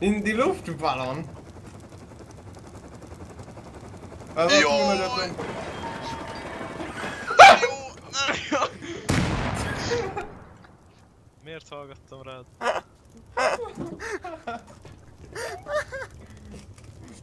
In die Luftballon. Az Jó. Jó! Jó! Miért hallgattam rád?